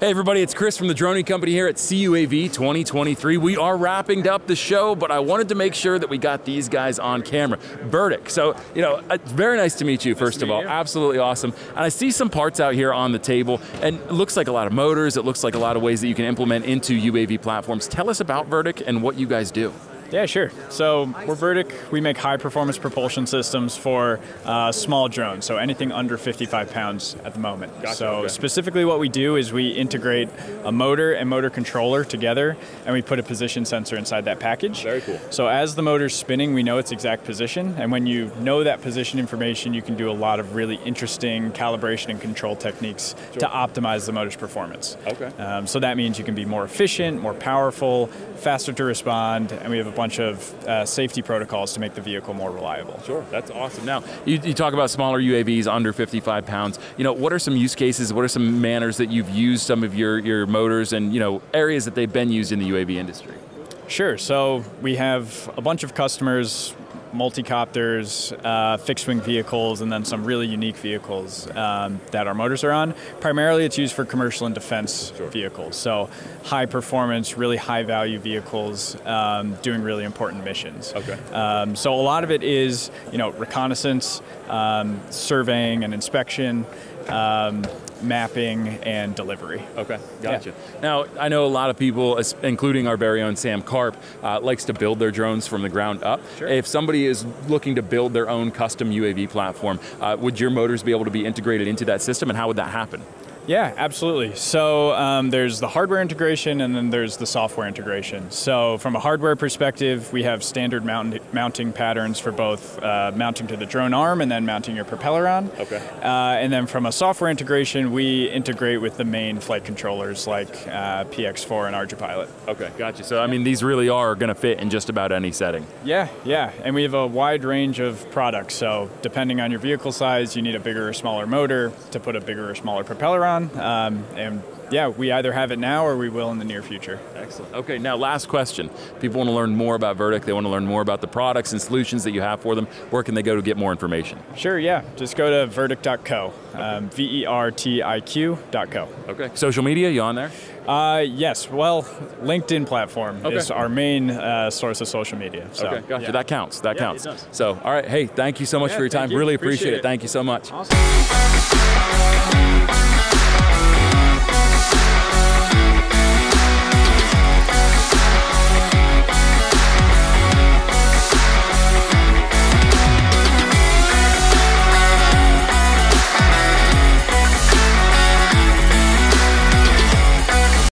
Hey everybody, it's Chris from the Droning Company here at CUAV 2023. We are wrapping up the show, but I wanted to make sure that we got these guys on camera. Vertiq, so, you know, it's very nice to meet you, first of all. you. Absolutely awesome. And I see some parts out here on the table, and it looks like a lot of motors, it looks like a lot of ways that you can implement into UAV platforms. Tell us about Vertiq and what you guys do. Yeah, sure. So we're Vertiq. We make high performance propulsion systems for uh, small drones, so anything under 55 pounds at the moment. Gotcha, so okay. specifically, what we do is we integrate a motor and motor controller together, and we put a position sensor inside that package. Very cool. So as the motor's spinning, we know its exact position, and when you know that position information, you can do a lot of really interesting calibration and control techniques to optimize the motor's performance. Okay. Um, so that means you can be more efficient, more powerful, faster to respond, and we have a bunch of uh, safety protocols to make the vehicle more reliable. Sure, that's awesome. Now, you, you talk about smaller UAVs under 55 pounds. You know, what are some use cases? What are some manners that you've used some of your, your motors and, you know, areas that they've been used in the UAV industry? Sure. So we have a bunch of customers, multi-copters, uh, fixed-wing vehicles, and then some really unique vehicles um, that our motors are on. Primarily, it's used for commercial and defense vehicles. So high performance, really high value vehicles um, doing really important missions. Okay. Um, so a lot of it is, you know, reconnaissance, um, surveying and inspection. Mapping and delivery. Okay, gotcha. Now, I know a lot of people, including our very own Sam Karp, uh, likes to build their drones from the ground up. Sure. If somebody is looking to build their own custom UAV platform, uh, would your motors be able to be integrated into that system, and how would that happen? Yeah, absolutely. So um, there's the hardware integration and then there's the software integration. So from a hardware perspective, we have standard mount- mounting patterns for both uh, mounting to the drone arm and then mounting your propeller on. Okay. Uh, and then from a software integration, we integrate with the main flight controllers like uh, PX4 and ArduPilot. Okay, gotcha. So, I mean, these really are going to fit in just about any setting. Yeah, yeah, and we have a wide range of products. So depending on your vehicle size, you need a bigger or smaller motor to put a bigger or smaller propeller on. Um, and yeah, we either have it now or we will in the near future. Excellent. Okay, now last question. People want to learn more about Vertiq. They want to learn more about the products and solutions that you have for them. Where can they go to get more information? Sure, yeah. Just go to vertiq.co, um, V E R T I Q.co. Okay. Social media, you on there? Uh, yes, well, LinkedIn platform Okay. is our main uh, source of social media. So, okay, gotcha. yeah. That counts. That Yeah, counts. it does. So, all right. Hey, thank you so much Yeah, for your time. you. Really Appreciate appreciate it. it. Thank you so much. Awesome.